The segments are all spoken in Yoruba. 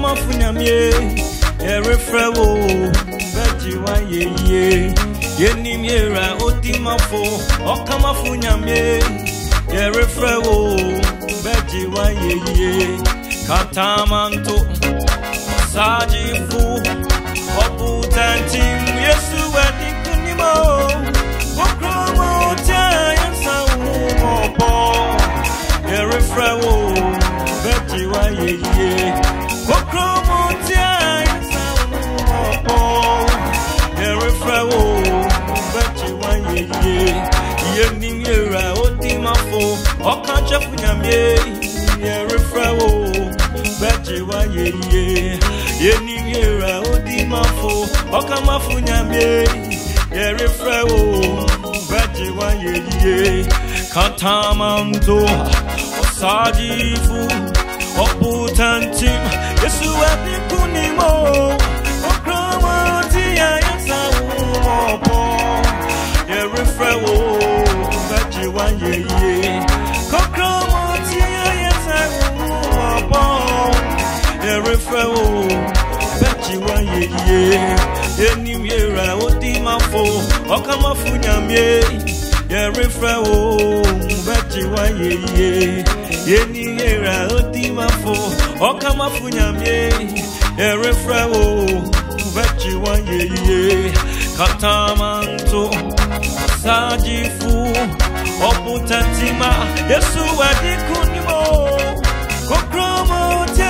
ọmọ fún nyàmíye ẹ̀rí fẹ́ wò bẹ́ẹ̀jì wá yeye yéni mi ra ó dì má fò ọkàn má fún nyàmíye ẹ̀rí fẹ́ wò bẹ́ẹ̀jì wá yeye kàtà máa ń tó sáájì fún ọ̀pù tẹ́ntì. ọkànjẹ́fù nyàmé ẹ̀rẹ́fẹ́ o bẹ́ẹ̀jẹ̀ wá yẹ̀yẹ̀ yẹni ìrà ó dì má fò ọkànmáfù nyàmé ẹ̀rẹ́fẹ́ o bẹ́ẹ̀jẹ̀ wá yẹ̀yẹ̀ kàtàmántò ọ̀sáàjì fún ọ̀pọ̀. fẹ́ o bẹ́ẹ̀kì wá yeye ẹni mi rà ó dín máa fò ọkàn máa fún yàmíye yẹrí fẹ́ o bẹ́ẹ̀kì wá yeye ẹni mi rà ó dín máa fò ọkàn máa fún yàmíye yẹrí fẹ́ o bẹ́ẹ̀kì wá yeye katamanto sajifu ọ̀pùtẹ̀tìmá yẹsùn wẹ̀dínkù ni mo kókó mo tẹ́.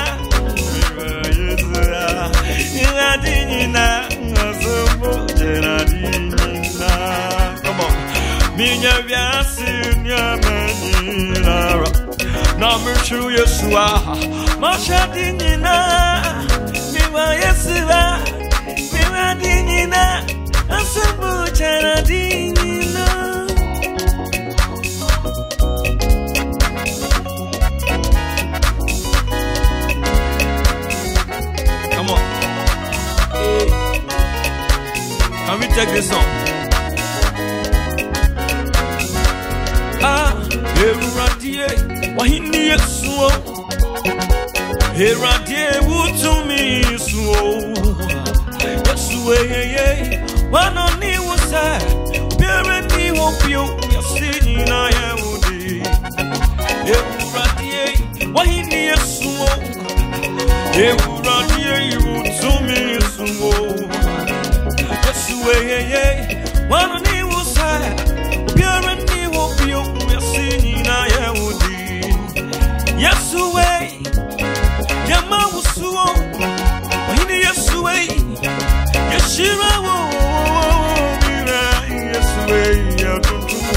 Geradinina, Sumbo Come on. Minha Viacinha Menina. Number two, Yeshua. Machadinina. Take this song. Ah, Why to Ewuradie, wahini Yesu o. Ewuradie wutumi Yesu o. Yesu eyeye, wano ni wusa, bere ni wopio, yasi nyina ya wudi. Why wahini Yesu o. Ewuradie.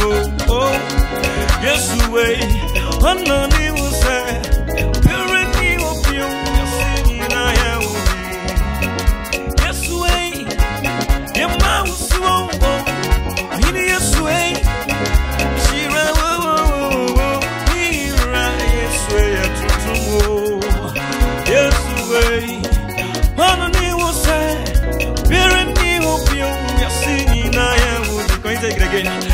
oh, oh. Yes, way. Anani was there. Purity of you. Yes, way. Your mouth was so. Yes, way. Shira, oh, oh, oh. Hira, yes, way. Yes, way. Anani was o Purity of you. Yes, in I am. Coisa igregueira.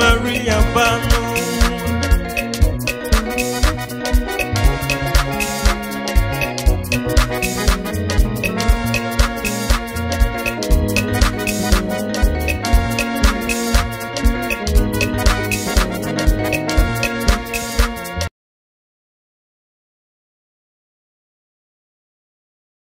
Some